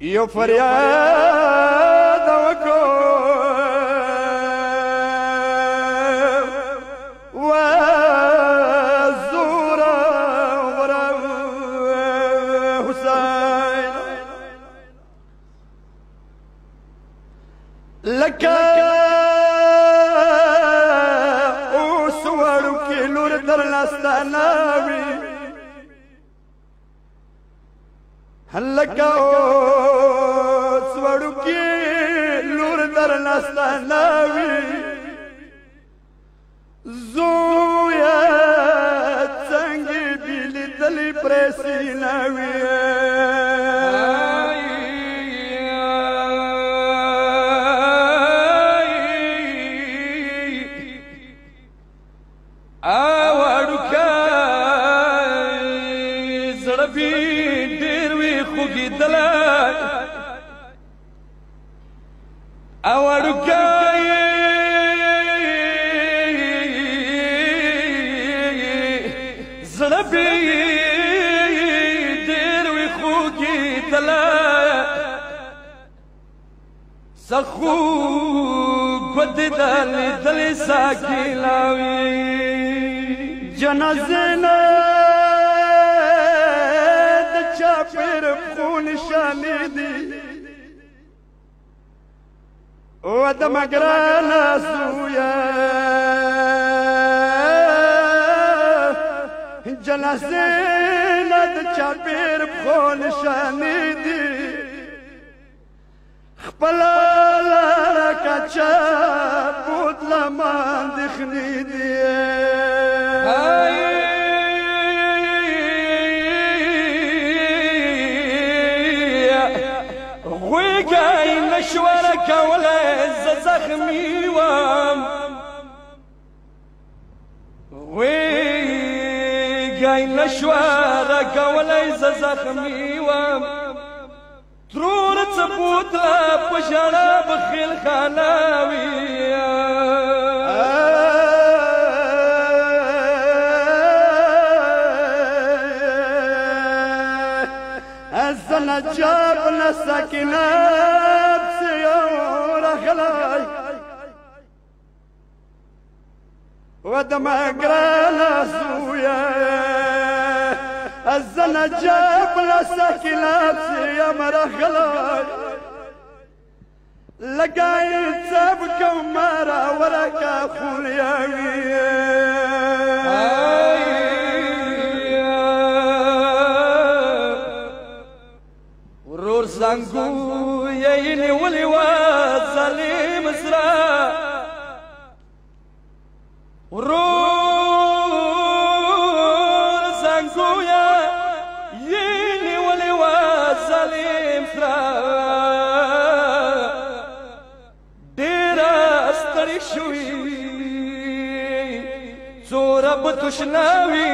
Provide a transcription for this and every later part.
E eu faria. Ah, لکه او سوړو کې لور تر لاستاناوي لکه او سوړو کې لور تر لاستاناوي زویا څنګه دل دل پرسیناوي اور کای زړبي ډېر وي خو کې تلا سخو بد دل دل ساکي لاوي جنازه نه د چا پر خون شان دي او د مګران سویا جلسه ند چاپیر په نشانه دی خپل لار کچا بود لمان مشوره کوله زخمی وم وی گای مشوره کوله زخمی وم ترور څپوت پښړه بخیل خاناوی الزنجار سكنه خلاي ودم اقرانا سويا لسك لابسي يا مرخلاي لقايت سابك ومارا وراك ورور زنګو يا ولي وای مصر ورور زنګویا یلی ولی و سلیم سرا ډیر ستړي شوی زور په تشناوی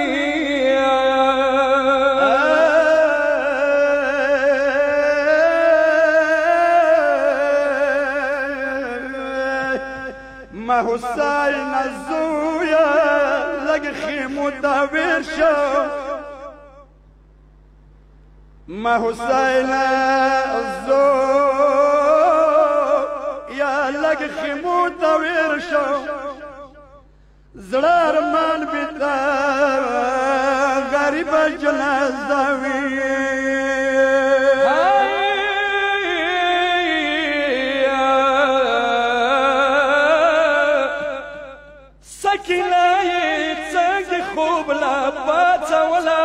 حسین زویا لگ خیمو و دویر شو ما حسین الزویه لگ خیمو و دویر شو زرار من بیتا غریب جنازه ویر سلای څنګه خوب لا پڅولا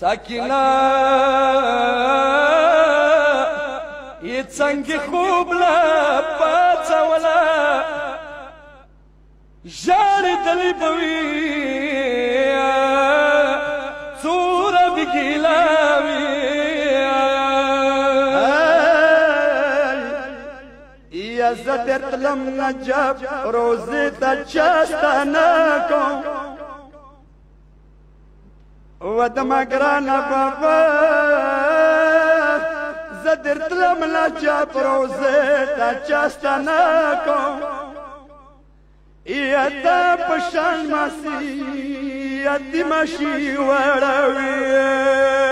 سکینا ی څنګه خوب لا پڅولا ژړ دلی بوي عزت ارتلم نجب روزی تا چستا نکم و دمگران بابا زدر تلم نجب روزی تا چستا نکم یتا پشان ماسی یتی مشی وڑوی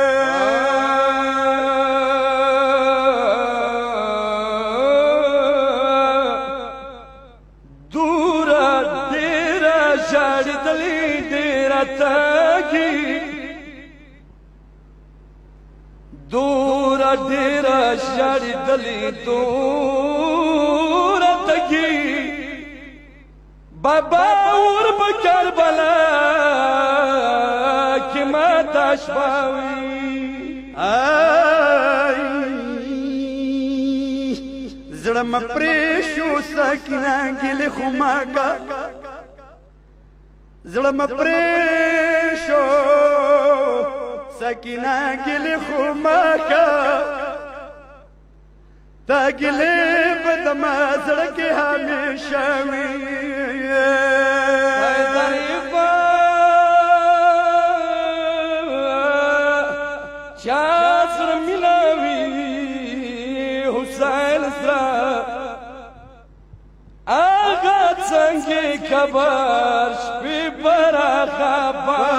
چړتلی ډیر تاګي دور ډیر چړتلی دور تاګي بابا ور په کربلا کې ما تشباوي آی زړه م پرې شو سکینه ګل خو ما کا زلم پریشو سکین گلی تا گلی بدما زڑکی ہمیشہ سڑک چاہ سنگ کبر شپې پر خبر